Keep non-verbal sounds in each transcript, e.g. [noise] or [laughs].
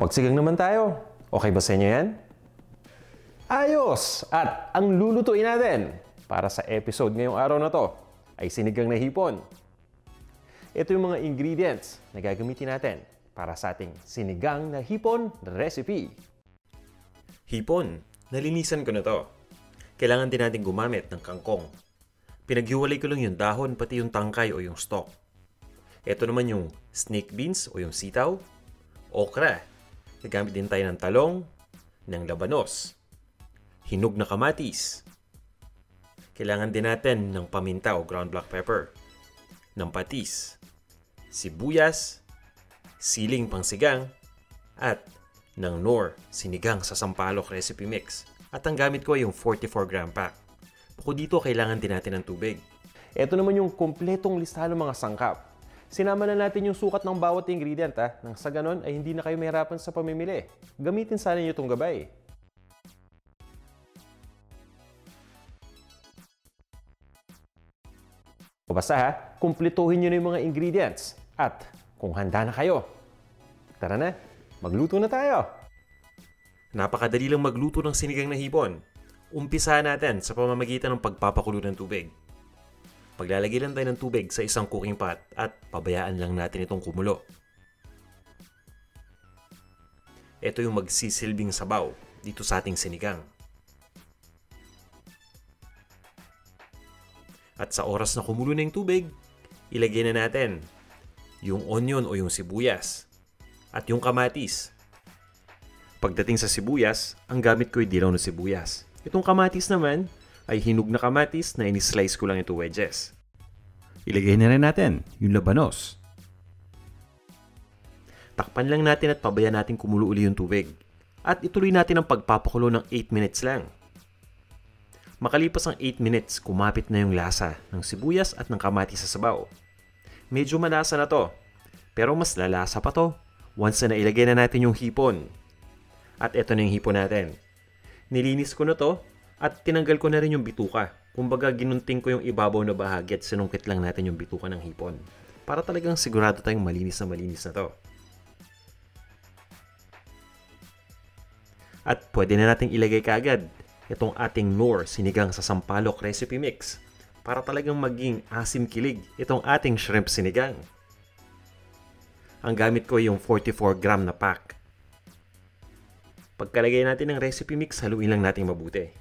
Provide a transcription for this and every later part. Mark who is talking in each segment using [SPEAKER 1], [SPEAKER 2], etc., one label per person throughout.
[SPEAKER 1] Magsigang naman tayo. Okay ba sa inyo yan? Ayos! At ang lulutuin natin para sa episode ngayong araw na to ay sinigang na hipon. Ito yung mga ingredients na gagamitin natin para sa ating sinigang na hipon recipe. Hipon, nalinisan ko na to. Kailangan din natin gumamit ng kangkong. Pinaghiwalay ko lang yung dahon pati yung tangkay o yung stalk. Ito naman yung snake beans o yung sitaw, okra. Nagamit din tayo ng talong, ng labanos, hinog na kamatis. Kailangan din natin ng paminta o ground black pepper, ng patis, sibuyas, siling pangsigang, at ng nor, sinigang sa sampalok recipe mix. At ang gamit ko ay yung 44 gram pack. Bukod dito, kailangan din natin ng tubig. Ito naman yung kumpletong listahan ng mga sangkap. Sinama na natin yung sukat ng bawat ingredient ha, nang sa ganon ay hindi na kayo mahirapan sa pamimili. Gamitin sana nyo itong gabay. O basta ha, kumplituhin nyo na yung mga ingredients. At kung handa na kayo, tara na, magluto na tayo. Napakadali lang magluto ng sinigang na hipon. Umpisa natin sa pamamagitan ng pagpapakulo ng tubig. Paglalagay lang tayo ng tubig sa isang cooking pot at pabayaan lang natin itong kumulo. Ito yung magsisilbing sabaw dito sa ating sinigang. At sa oras na kumulo na yung tubig, ilagay na natin yung onion o yung sibuyas at yung kamatis. Pagdating sa sibuyas, ang gamit ko ay dilaw na sibuyas. Itong kamatis naman ay hinog na kamatis na inislice ko lang into wedges.
[SPEAKER 2] Ilagay na rin natin yung labanos.
[SPEAKER 1] Takpan lang natin at pabayaan natin kumulo uli yung tubig. At ituloy natin ang pagpapakulo ng 8 minutes lang. Makalipas ang 8 minutes, kumapit na yung lasa ng sibuyas at ng kamatis sa sabaw. Medyo malasa na to, pero mas lalasa pa to once na nailagay na natin yung hipon. At eto na yung hipon natin. Nilinis ko na to at tinanggal ko na rin yung bituka. Kumbaga ginunting ko yung ibabaw na bahagi at sinungkit lang natin yung bituka ng hipon. Para talagang sigurado tayong malinis na malinis na to. At pwede na nating ilagay kaagad itong ating Nor sinigang sa sampalok recipe mix para talagang maging asim kilig itong ating shrimp sinigang. Ang gamit ko yung 44 gram na pack. Pagkalagay natin ng recipe mix, haluin lang natin mabuti.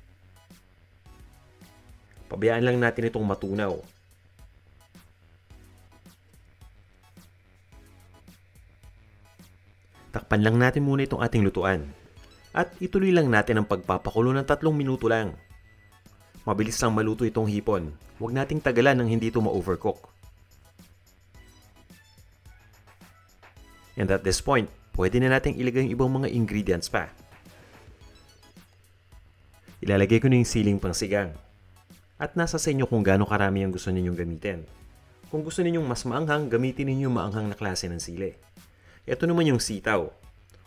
[SPEAKER 1] Pabayaan lang natin itong matunaw. Takpan lang natin muna itong ating lutuan. At ituloy lang natin ang pagpapakulo ng tatlong minuto lang. Mabilis lang maluto itong hipon. Huwag nating tagalan nang hindi ito ma-overcook. And at this point, pwede na nating ilagay yung ibang mga ingredients pa. Ilalagay ko na yung siling pangsigang. At nasa sa inyo kung gaano karami ang gusto ninyong gamitin. Kung gusto ninyong mas maanghang, gamitin ninyo maanghang na klase ng sili. Ito naman yung sitaw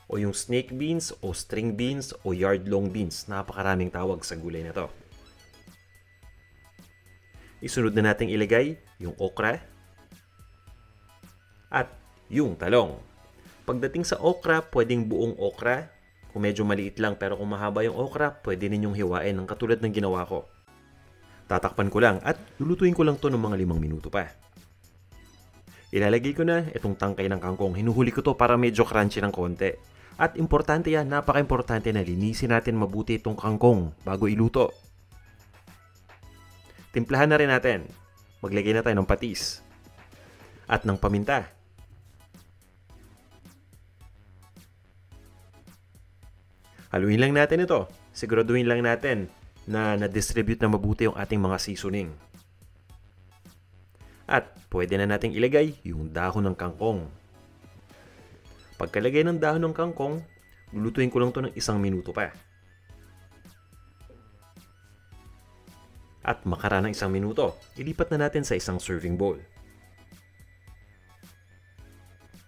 [SPEAKER 1] o yung snake beans o string beans o yard long beans. Napakaraming tawag sa gulay na to. Isunod na nating ilagay yung okra at yung talong. Pagdating sa okra, pwedeng buong okra. Kung medyo maliit lang pero kung mahaba yung okra, pwede ninyong hiwain ng katulad ng ginawa ko. Tatakpan ko lang at lulutuin ko lang to ng mga limang minuto pa. Ilalagay ko na itong tangkay ng kangkong. Hinuhuli ko to para medyo crunchy ng konti. At importante yan, napaka-importante na linisin natin mabuti itong kangkong bago iluto. Timplahan na rin natin. Maglagay na tayo ng patis. At ng paminta. Haluin lang natin ito. Siguraduhin lang natin na na-distribute na mabuti yung ating mga seasoning. At pwede na nating ilagay yung dahon ng kangkong. Pagkalagay ng dahon ng kangkong, lulutuin ko lang to ng isang minuto pa. At makara ng isang minuto, ilipat na natin sa isang serving bowl.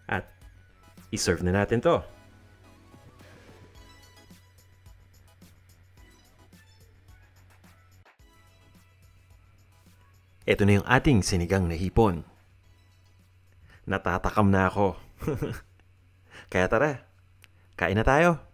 [SPEAKER 1] At iserve na natin to. Ito na yung ating sinigang na hipon. Natatakam na ako. [laughs] Kaya tara,
[SPEAKER 2] Kain na tayo!